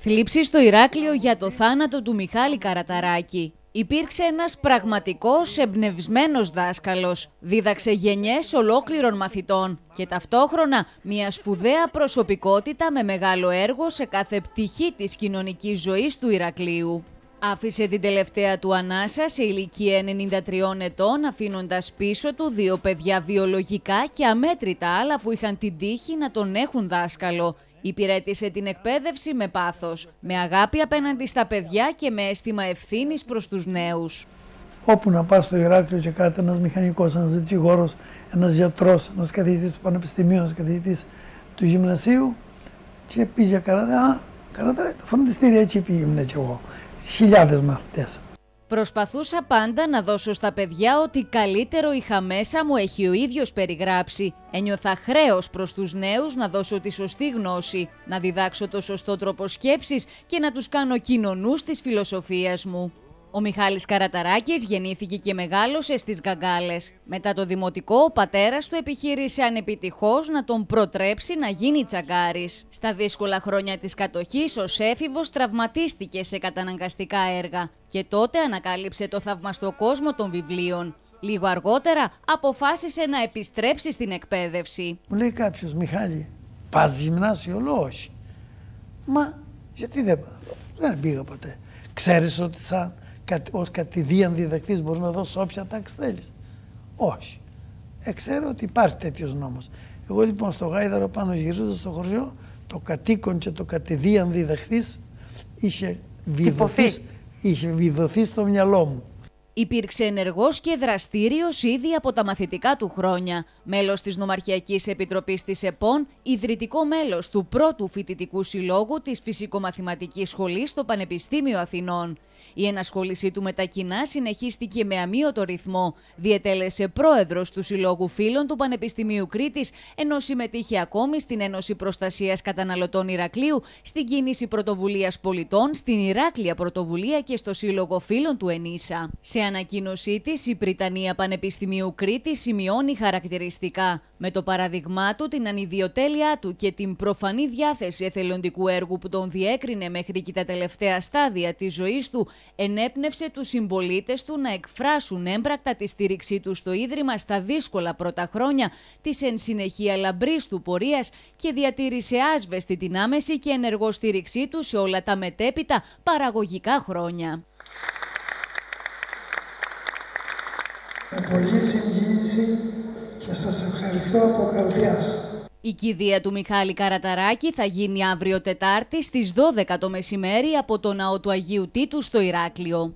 Θλίψη στο Ηράκλειο για το θάνατο του Μιχάλη Καραταράκη. Υπήρξε ένας πραγματικός εμπνευσμένος δάσκαλος. Δίδαξε γενιές ολόκληρων μαθητών και ταυτόχρονα μια σπουδαία προσωπικότητα με μεγάλο έργο σε κάθε πτυχή της κοινωνικής ζωής του Ηρακλείου. Άφησε την τελευταία του ανάσα σε ηλικία 93 ετών, αφήνοντας πίσω του δύο παιδιά βιολογικά και αμέτρητα άλλα που είχαν την τύχη να τον έχουν δάσκαλο. Υπηρέτησε την εκπαίδευση με πάθος, με αγάπη απέναντι στα παιδιά και με αίσθημα ευθύνης προς τους νέους. Όπου να πας στο Ηράκλειο και κάτι, ένας μηχανικός, ένας δικηγόρος, ένας γιατρός, ένας καθηγητής του Πανεπιστημίου, ένας καθηγητής του γυμνασίου και πήγε καρατέρα, α, καρατέρα, το φροντιστήριο έτσι πήγαινε και εγώ. Χιλιάδες μαθητές. Προσπαθούσα πάντα να δώσω στα παιδιά ότι καλύτερο είχα μέσα μου έχει ο ίδιος περιγράψει. Ένιωθα χρέος προς τους νέους να δώσω τη σωστή γνώση, να διδάξω το σωστό τρόπο σκέψης και να τους κάνω κοινωνούς της φιλοσοφίας μου. Ο Μιχάλης Καραταράκης γεννήθηκε και μεγάλωσε στις Γκαγκάλες. Μετά το δημοτικό, ο πατέρας του επιχείρησε ανεπιτυχώς να τον προτρέψει να γίνει τσαγκάρης. Στα δύσκολα χρόνια της κατοχής, ο Σέφιβος τραυματίστηκε σε καταναγκαστικά έργα και τότε ανακάλυψε το θαυμαστό κόσμο των βιβλίων. Λίγο αργότερα αποφάσισε να επιστρέψει στην εκπαίδευση. Μου λέει κάποιος, Μιχάλη, πας γυμνάσιο, λέω όχι. Μα γιατί δεν πάω, δεν πήγα ποτέ. Ξέρεις ότι σαν ως κατηδίαν διδακτής μπορείς να δώσεις όποια τάξη θέλεις. Όχι. Ε, ξέρω ότι υπάρχει τέτοιος νόμος. Εγώ λοιπόν στο Γάιδαρο πάνω γυρίζοντας στο χωριό, το κατοίκον και το κατηδίαν διδακτή είχε βιδωθείς, είχε βιδωθεί στο μυαλό μου. Υπήρξε ενεργός και δραστήριος ήδη από τα μαθητικά του χρόνια. Μέλος της Νομαρχιακής Επιτροπής της ΕΠΟΝ, ιδρυτικό μέλος του πρώτου φοιτητικού συλλόγου της Φυσικομαθηματικής Σχολής στο Πανεπιστήμιο Αθηνών. Η ενασχόλησή του με τα κοινά συνεχίστηκε με αμύωτο ρυθμό. Διετέλεσε πρόεδρος του Συλλόγου Φίλων του Πανεπιστημίου Κρήτης, ενώ συμμετείχε ακόμη στην Ένωση Προστασίας Καταναλωτών Ηρακλείου, στην Κίνηση Πρωτοβουλίας Πολιτών, στην Ηράκλεια Πρωτοβουλία και στο Σύλλογο Φίλων του ΕΝΗΣΑ. Σε ανακοίνωσή της, η Πριτανία Πανεπιστημίου Κρήτη σημειώνει χαρακτηριστικά με το παράδειγμά του, την ανιδιοτέλειά του και την προφανή διάθεση εθελοντικού έργου που τον διέκρινε μέχρι και τα τελευταία στάδια της ζωής του, ενέπνευσε τους συμπολίτες του να εκφράσουν έμπρακτα τη στήριξή τους στο Ίδρυμα στα δύσκολα πρώτα χρόνια της εν συνεχεία λαμπρής του πορείας και διατήρησε άσβεστη την άμεση και ενεργό στήριξή του σε όλα τα μετέπειτα παραγωγικά χρόνια. Με πολύ συγκίνηση και σας ευχαριστώ από καρδιάς. Η κηδεία του Μιχάλη Καραταράκη θα γίνει αύριο Τετάρτη στις 12 το μεσημέρι από το ναό του Αγίου Τίτου στο Ηράκλειο.